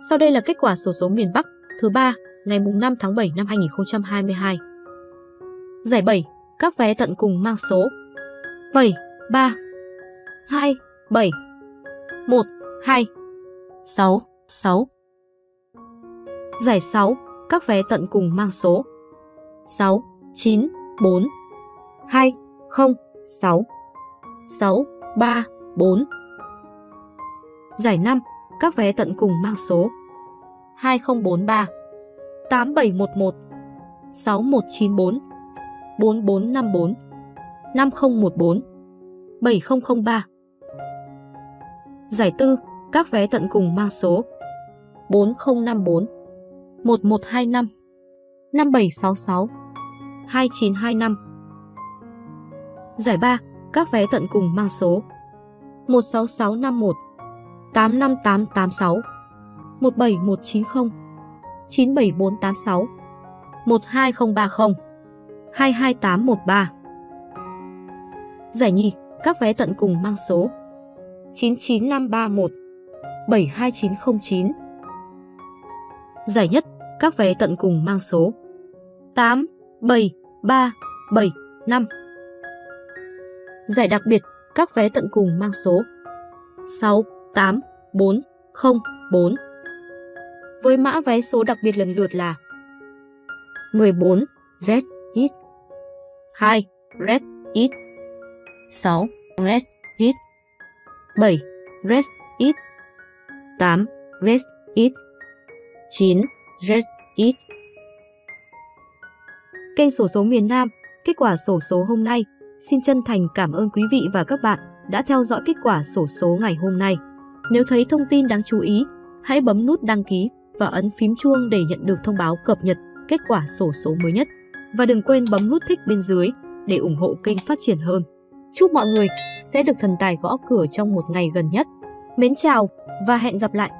Sau đây là kết quả sổ số miền Bắc thứ ba ngày 5 tháng 7 năm 2022. Giải 7, các vé tận cùng mang số 7 3 2 7 1 2 6 6. Giải 6, các vé tận cùng mang số 6 9 4 2 0 6 6 3 4. Giải 5, các vé tận cùng mang số. 2043 8711 6194 4454 5014 7003 Giải tư, các vé tận cùng mang số. 4054 1125 5766 2925 Giải 3, các vé tận cùng mang số. 16651 85886 17190 97486 12030 22813 Giải nhì, các vé tận cùng mang số 99531 72909 Giải nhất, các vé tận cùng mang số 8 7 3 7 5 Giải đặc biệt, các vé tận cùng mang số 6 8404 với mã vé số đặc biệt lần lượt là 14 Red Hit 2 Red Hit 6 Red Hit 7 Red Hit 8 Red Hit 9 Red Hit Kênh sổ số miền Nam, kết quả sổ số hôm nay. Xin chân thành cảm ơn quý vị và các bạn đã theo dõi kết quả sổ số ngày hôm nay. Nếu thấy thông tin đáng chú ý, hãy bấm nút đăng ký và ấn phím chuông để nhận được thông báo cập nhật kết quả sổ số mới nhất. Và đừng quên bấm nút thích bên dưới để ủng hộ kênh phát triển hơn. Chúc mọi người sẽ được thần tài gõ cửa trong một ngày gần nhất. Mến chào và hẹn gặp lại!